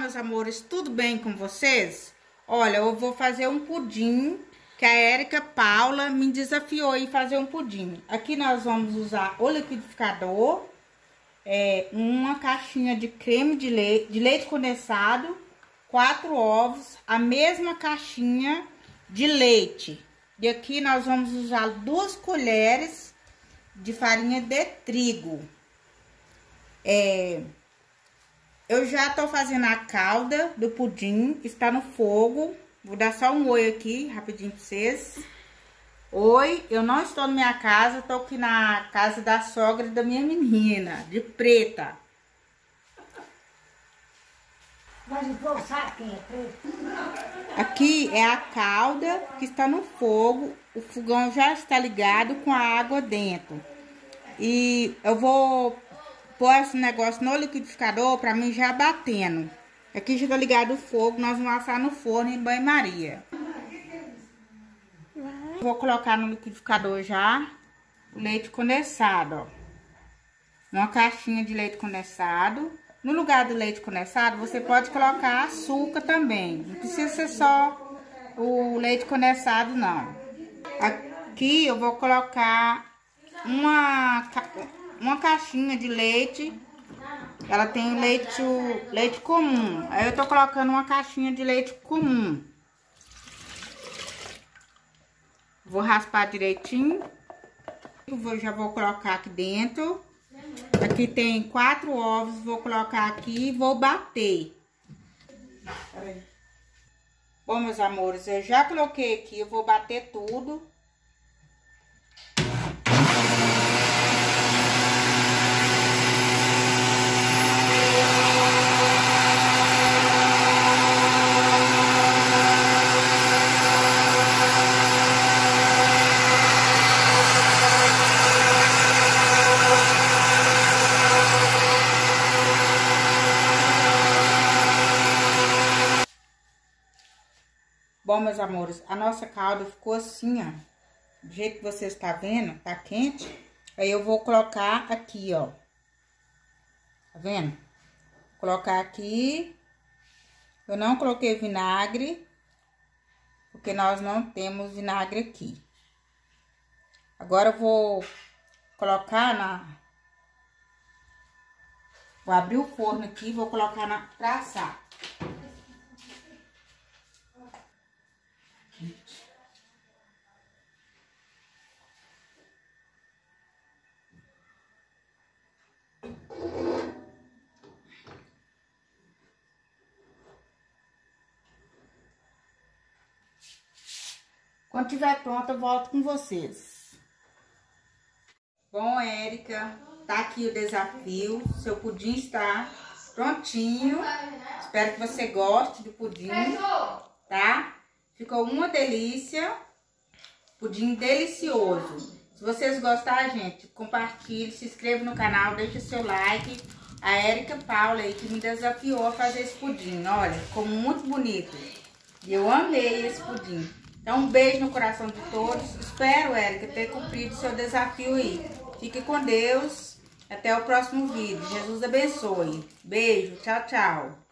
meus amores, tudo bem com vocês? Olha, eu vou fazer um pudim que a Érica Paula me desafiou aí fazer um pudim. Aqui nós vamos usar o liquidificador, é, uma caixinha de creme de leite, de leite condensado, quatro ovos, a mesma caixinha de leite. E aqui nós vamos usar duas colheres de farinha de trigo. É, eu já tô fazendo a calda do pudim, está no fogo. Vou dar só um oi aqui, rapidinho pra vocês. Oi, eu não estou na minha casa, tô aqui na casa da sogra da minha menina, de preta. Mas o sabe quem é preto? Aqui é a calda que está no fogo, o fogão já está ligado com a água dentro. E eu vou pôr esse negócio no liquidificador pra mim já batendo. Aqui já tá ligado o fogo, nós vamos assar no forno em banho-maria. Vou colocar no liquidificador já o leite condensado, ó. Uma caixinha de leite condensado. No lugar do leite condensado, você pode colocar açúcar também. Não precisa ser só o leite condensado, não. Aqui eu vou colocar uma uma caixinha de leite. Ela tem leite, leite comum. Aí eu tô colocando uma caixinha de leite comum. Vou raspar direitinho. Eu já vou colocar aqui dentro. Aqui tem quatro ovos, vou colocar aqui e vou bater. Bom, meus amores, eu já coloquei aqui, eu vou bater tudo. Bom, meus amores, a nossa calda ficou assim, ó. Do jeito que você está vendo, tá quente. Aí eu vou colocar aqui, ó. Tá vendo? Colocar aqui. Eu não coloquei vinagre, porque nós não temos vinagre aqui. Agora eu vou colocar na... Vou abrir o forno aqui, vou colocar na pra assar. Quando tiver pronto, eu volto com vocês. Bom, Érica, tá aqui o desafio. Seu pudim está prontinho. Espero que você goste do pudim, tá? Ficou uma delícia. Pudim delicioso. Se vocês gostaram, gente, compartilhe, se inscreva no canal, deixe seu like. A Érica Paula aí que me desafiou a fazer esse pudim. Olha, ficou muito bonito. E eu amei esse pudim. Então, um beijo no coração de todos. Espero, Érica, ter cumprido seu desafio aí. Fique com Deus. Até o próximo vídeo. Jesus abençoe. Beijo. Tchau, tchau.